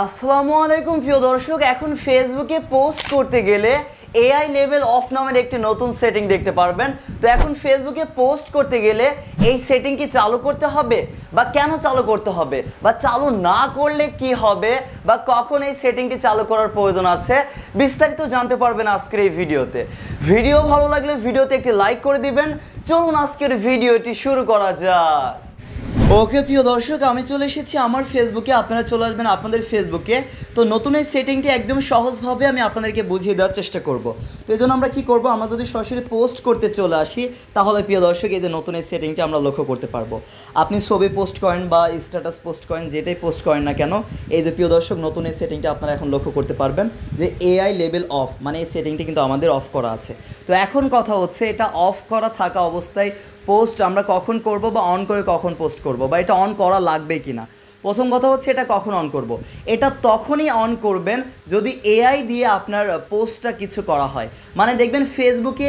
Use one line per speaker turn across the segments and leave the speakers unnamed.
আসসালামু আলাইকুম প্রিয় দর্শক, এখন ফেসবুকে পোস্ট করতে গেলে এআই লেভেল অফ নামের একটি নতুন সেটিং দেখতে পারবেন। তো এখন ফেসবুকে পোস্ট করতে গেলে এই সেটিং কি চালু করতে হবে বা কেন চালু করতে হবে? বা চালু না করলে কি হবে? বা কখন এই সেটিংটি চালু করার প্রয়োজন আছে? বিস্তারিত জানতে পারবেন আজকের এই ভিডিওতে। ভিডিও ভালো লাগলে ভিডিওতে একটি লাইক করে দিবেন। চলুন আজকের ভিডিওটি শুরু করা যাক। ওকে, প্রিয় দর্শক, আমি চলে এসেছি আমার ফেসবুকে আপনারা চলে আসবেন আপনাদের ফেসবুকে তো নতুন এই সেটিংটি একদম সহজভাবে আমি আপনাদেরকে বুঝিয়ে দেওয়ার চেষ্টা করব। তো এই জন্য আমরা কী করব? আমরা যদি সরাসরি পোস্ট করতে চলে আসি, তাহলে প্রিয় দর্শক, এই যে নতুন এই সেটিংটা আমরা লক্ষ্য করতে পারব। আপনি ছবি পোস্ট করেন বা স্ট্যাটাস পোস্ট করেন, যেটাই পোস্ট করেন না কেন, এই যে প্রিয় দর্শক, নতুন এই সেটিংটা আপনারা এখন লক্ষ্য করতে পারবেন যে এআই লেভেল অফ মানে এই সেটিংটি কিন্তু আমাদের অফ করা আছে। তো এখন কথা হচ্ছে, এটা অফ করা থাকা অবস্থায় পোস্ট আমরা কখন করব বা অন করে কখন পোস্ট করব? বা এটা অন করা লাগবে কি না প্রথম কথা হচ্ছে এটা কখন অন করব। এটা তখনই অন করবেন যদি এআই দিয়ে আপনার পোস্টটা কিছু করা হয়। মানে দেখবেন ফেসবুকে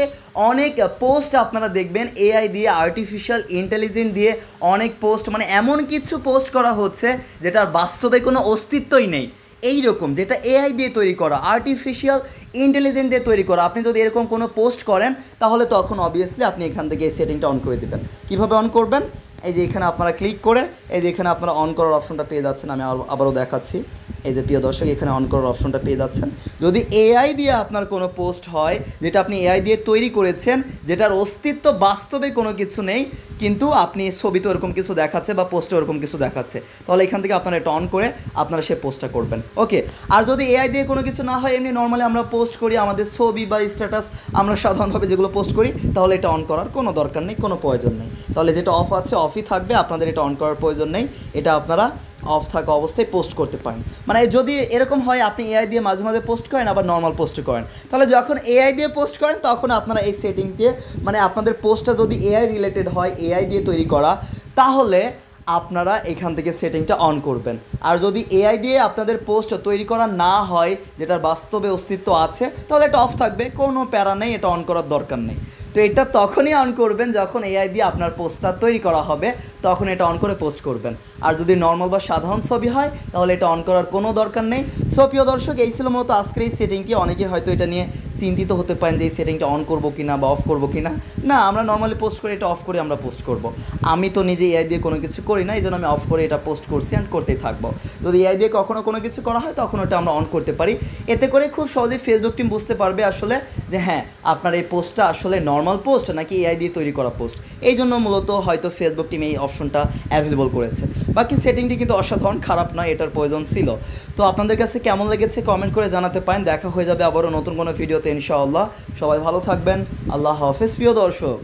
অনেক পোস্ট আপনারা দেখবেন এআই দিয়ে আর্টিফিশিয়াল ইন্টেলিজেন্ট দিয়ে অনেক পোস্ট মানে এমন কিছু পোস্ট করা হচ্ছে যেটার বাস্তবে কোনো অস্তিত্বই নেই। এই রকম যেটা এআই দিয়ে তৈরি করা আর্টিফিশিয়াল ইন্টেলিজেন্ট দিয়ে তৈরি করা। আপনি যদি এরকম কোনো পোস্ট করেন, তাহলে তখন অবভিয়াসলি আপনি এখান থেকে এই সেটিংটা অন করে দেবেন। কীভাবে অন করবেন? এই যে এখানে আপনারা ক্লিক করে, এই যে এখানে আপনারা অন করার অপশনটা পেয়ে যাচ্ছেন, আমি আবার- আবারও দেখাচ্ছি। এই যে প্রিয় দর্শক, এখানে অন করার অপশনটা পেয়ে যাচ্ছেন। যদি এআই দিয়ে আপনার কোনো পোস্ট হয়, যেটা আপনি এআই দিয়ে তৈরি করেছেন, যেটার অস্তিত্ব বাস্তবে কোনো কিছু নেই, কিন্তু আপনি ছবিতে ওরকম কিছু দেখাচ্ছে বা পোস্টে ওরকম কিছু দেখাচ্ছে, তাহলে এখান থেকে আপনারা এটা অন করে আপনারা সে পোস্টটা করবেন। ওকে আর যদি এআই দিয়ে কোনো কিছু না হয়, এমনি নর্মালি আমরা পোস্ট করি, আমাদের ছবি বা স্ট্যাটাস আমরা সাধারণভাবে যেগুলো পোস্ট করি, তাহলে এটা অন করার কোনো দরকার নেই, কোনো প্রয়োজন নেই। তাহলে যেটা অফ আছে অফই থাকবে, আপনাদের এটা অন করার প্রয়োজন নেই। এটা আপনারা অফ থাকা অবস্থায় পোস্ট করতে পারেন। মানে যদি এরকম হয়, আপনি এআই দিয়ে মাঝে মাঝে পোস্ট করেন, আবার নর্মাল পোস্ট করেন। তাহলে যখন এআই দিয়ে পোস্ট করেন, তখন আপনারা এই সেটিং দিয়ে মানে আপনাদের পোস্টটা যদি এআই রিলেটেড হয় এআই দিয়ে তৈরি করা, তাহলে আপনারা এখান থেকে সেটিংটা অন করবেন। আর যদি এআই দিয়ে আপনাদের পোস্ট তৈরি করা না হয়, যেটার বাস্তবে অস্তিত্ব আছে, তাহলে এটা অফ থাকবে, কোনো প্যারা নেই, এটা অন করার দরকার নেই। তো এটা তখনই অন করবেন যখন এআই দিয়ে আপনার পোস্টটা তৈরি করা হবে, তখন এটা অন করে পোস্ট করবেন। আর যদি নর্মাল বা সাধারণ ছবি হয়, তাহলে এটা অন করার কোনো দরকার নেই। সো প্রিয় দর্শক, এই ছিল মূলত আজকের এই সেটিংটি অনেকে হয়তো এটা নিয়ে চিন্তিত হতে পারেন যে এই সেটিংটা অন করব কি না বা অফ করব কি না না আমরা নর্মালি পোস্ট করে এটা অফ করে আমরা পোস্ট করব। আমি তো নিজে এআই দিয়ে কোনো কিছু করি না এই জন্য আমি অফ করে এটা পোস্ট করছি অ্যান্ড করতেই থাকব। যদি এআই দিয়ে কখনো কোনো কিছু করা হয়, তখন ওটা আমরা অন করতে পারি। এতে করে খুব সহজেই ফেসবুক টিম বুঝতে পারবে আসলে যে হ্যাঁ আপনার এই পোস্টটা আসলে নর্মাল পোস্ট নাকি এআই দিয়ে তৈরি করা পোস্ট এই জন্য মূলত হয়তো ফেসবুক টিম এই অপশনটা অ্যাভেলেবল করেছে। বাকি সেটিংটি কিন্তু অসাধারণ, খারাপ নয়, এটার প্রয়োজন ছিল। তো আপনাদের কাছে কেমন লেগেছে কমেন্ট করে জানাতে পারেন। দেখা হয়ে যাবে আবারও নতুন কোনো ভিডিওতে ইনশাআল্লাহ। সবাই ভালো থাকবেন। আল্লাহ হাফেজ। প্রিয় দর্শক